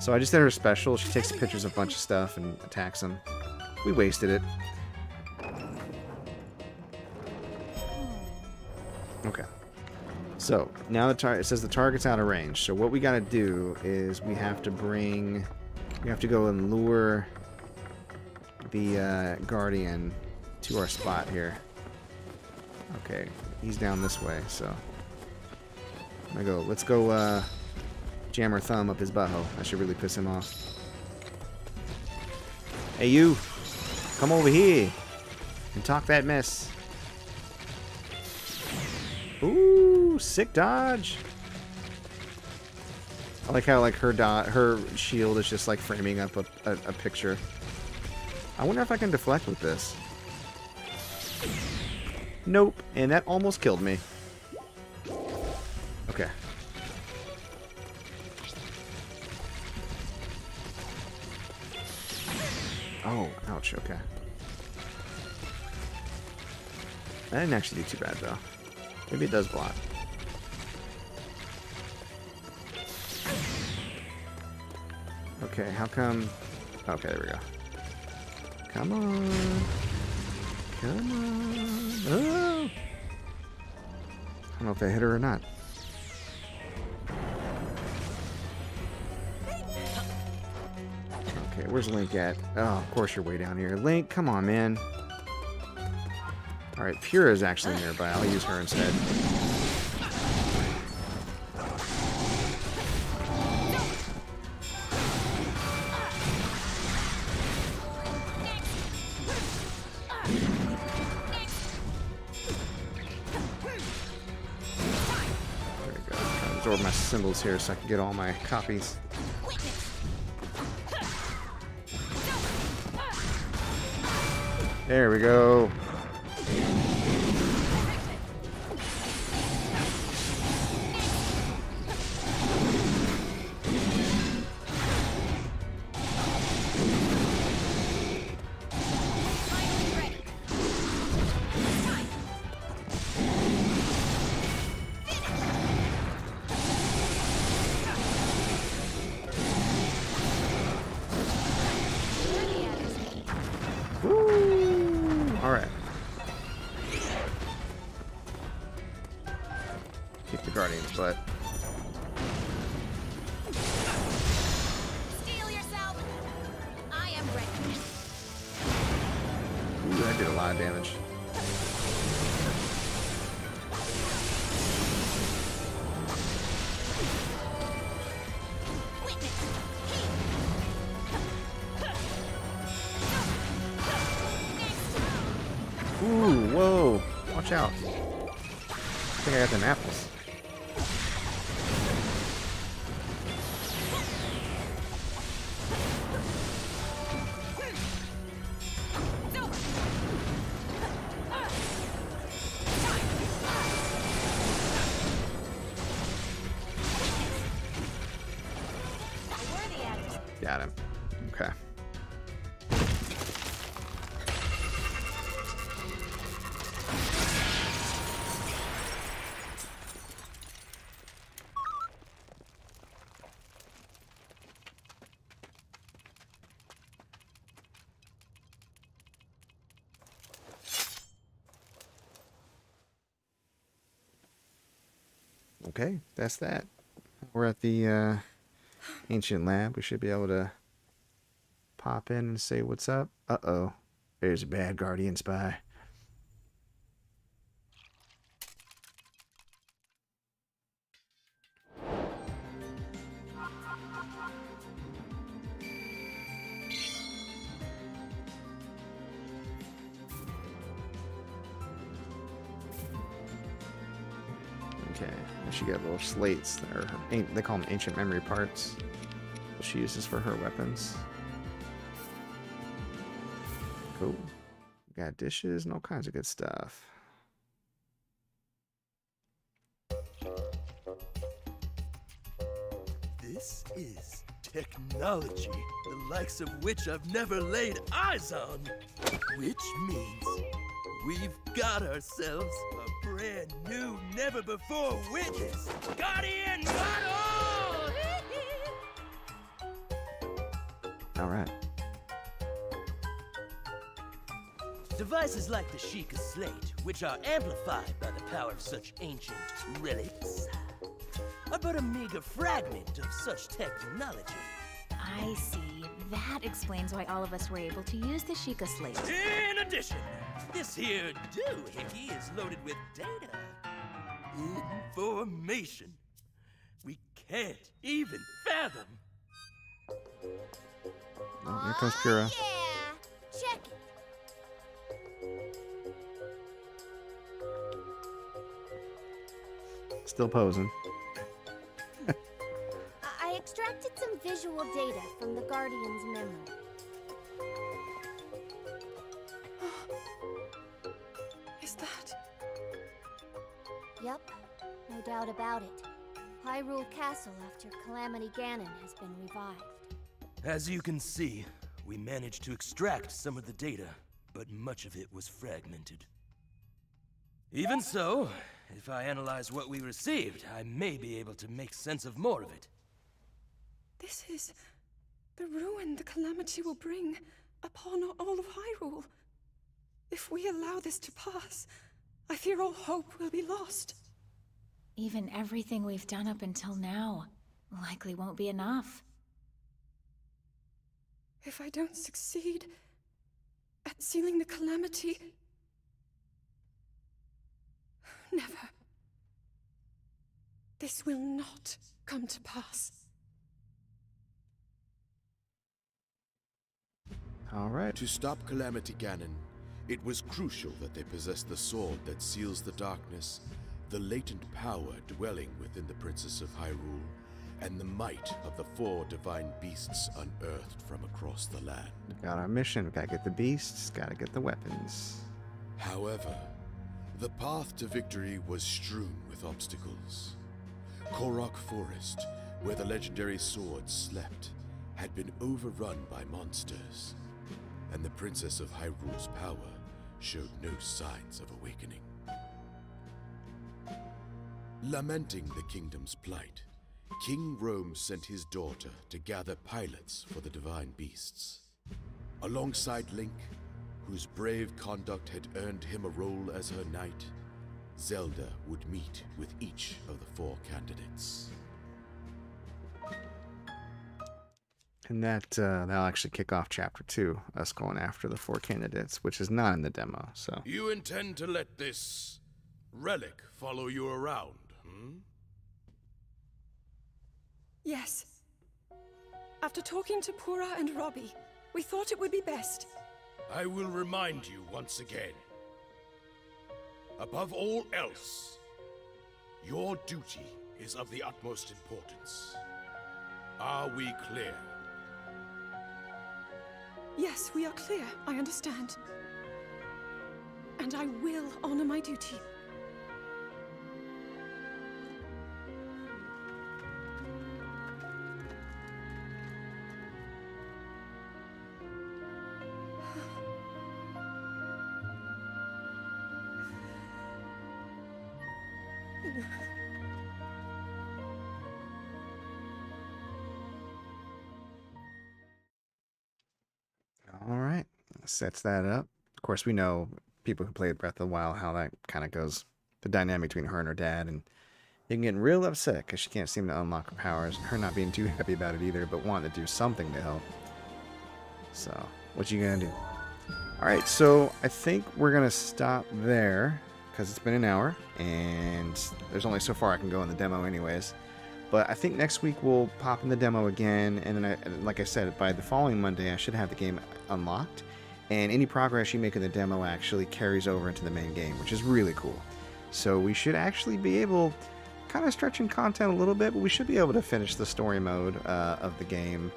So I just did her special. She takes pictures of a bunch of stuff and attacks them. We wasted it. Okay. So now the target it says the target's out of range. So what we got to do is we have to bring, we have to go and lure the uh, guardian to our spot here. Okay, he's down this way, so I'm gonna go. Let's go. Uh, jam our thumb up his butthole. That should really piss him off. Hey, you! Come over here and talk that mess. Ooh, sick dodge. I like how like her dot, her shield is just like framing up a, a, a picture. I wonder if I can deflect with this. Nope, and that almost killed me. Okay. Oh, ouch, okay. That didn't actually do too bad, though. Maybe it does block. Okay, how come... Okay, there we go. Come on. Come on. Oh! I don't know if I hit her or not. Okay, where's Link at? Oh, of course you're way down here. Link, come on, man. Alright, Pura is actually nearby. I'll use her instead. There we go. Absorb my symbols here so I can get all my copies. There we go. Did a lot of damage. Ooh, whoa. Watch out. I think I got them apples. That's that. We're at the uh, ancient lab. We should be able to pop in and say what's up. Uh oh. There's a bad guardian spy. Slates. They call them ancient memory parts. She uses for her weapons. Cool. Got dishes and all kinds of good stuff. This is technology, the likes of which I've never laid eyes on. Which means we've got ourselves a brand new, never before witnessed Guardian model! All right. Devices like the Sheikah Slate, which are amplified by the power of such ancient relics, are but a meager fragment of such technology. I see. That explains why all of us were able to use the Sheikah slate. In addition, this here doohickey is loaded with data. Information. We can't even fathom. Oh, here comes Purah. Oh, yeah, check it. Still posing. I- I extracted some visual data from the Guardian's memory. No doubt about it. Hyrule Castle after Calamity Ganon has been revived. As you can see, we managed to extract some of the data, but much of it was fragmented. Even so, if I analyze what we received, I may be able to make sense of more of it. This is the ruin the Calamity will bring upon all of Hyrule. If we allow this to pass, I fear all hope will be lost. Even everything we've done up until now likely won't be enough. If I don't succeed at sealing the Calamity... Never. This will not come to pass. All right. To stop Calamity Ganon, it was crucial that they possess the sword that seals the darkness, the latent power dwelling within the Princess of Hyrule, and the might of the four divine beasts unearthed from across the land. We Got our mission. We gotta get the beasts, gotta get the weapons. However, the path to victory was strewn with obstacles. Korok Forest, where the legendary sword slept, had been overrun by monsters, and the Princess of Hyrule's power showed no signs of awakening. Lamenting the kingdom's plight, King Rhoam sent his daughter to gather pilots for the divine beasts. Alongside Link, whose brave conduct had earned him a role as her knight, Zelda would meet with each of the four candidates. And that uh, that'll actually kick off chapter two, us going after the four candidates, which is not in the demo. So You intend to let this relic follow you around, hmm? Yes. After talking to Purah and Robbie, we thought it would be best. I will remind you once again. Above all else, your duty is of the utmost importance. Are we clear? Yes, we are clear. I understand. And I will honor my duty. Sets that up. Of course, we know people who played Breath of the Wild how that kind of goes. The dynamic between her and her dad, and him getting real upset because she can't seem to unlock her powers, her not being too happy about it either, but wanting to do something to help. So, what you gonna do? All right, so I think we're gonna stop there because it's been an hour, and there's only so far I can go in the demo, anyways. But I think next week we'll pop in the demo again, and then, I, like I said, by the following Monday I should have the game unlocked, and any progress you make in the demo actually carries over into the main game, which is really cool. So we should actually be able, kind of stretching content a little bit, but we should be able to finish the story mode uh, of the game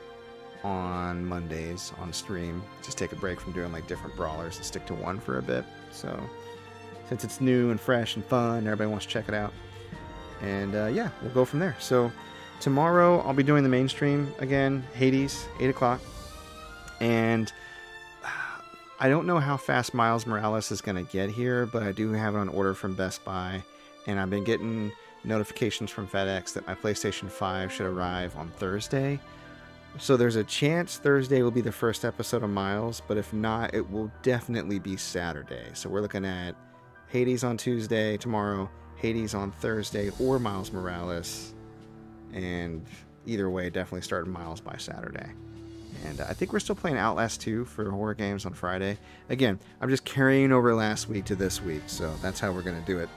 on Mondays on stream. Just take a break from doing like different brawlers and stick to one for a bit. So since it's new and fresh and fun, everybody wants to check it out. And uh, yeah, we'll go from there. So tomorrow I'll be doing the mainstream again, Hades, 8 o'clock. And I don't know how fast Miles Morales is going to get here, but I do have it on order from Best Buy. And I've been getting notifications from FedEx that my PlayStation 5 should arrive on Thursday. So there's a chance Thursday will be the first episode of Miles, but if not, it will definitely be Saturday. So we're looking at Hades on Tuesday, tomorrow, Hades on Thursday, or Miles Morales. And either way, definitely start Miles by Saturday. And I think we're still playing Outlast 2 for horror games on Friday. Again, I'm just carrying over last week to this week, so that's how we're going to do it.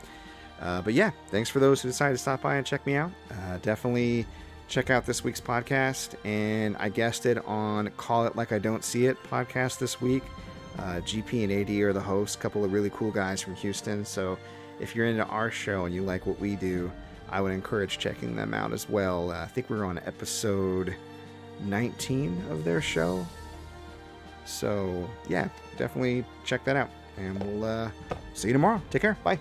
Uh, but yeah, thanks for those who decided to stop by and check me out. Uh, definitely check out this week's podcast. And I guested on Call It Like I Don't See It podcast this week. Uh, GP and AD are the hosts, a couple of really cool guys from Houston. So if you're into our show and you like what we do, I would encourage checking them out as well. Uh, I think we're on episode 19 of their show. So, yeah, definitely check that out. And we'll uh, see you tomorrow. Take care. Bye.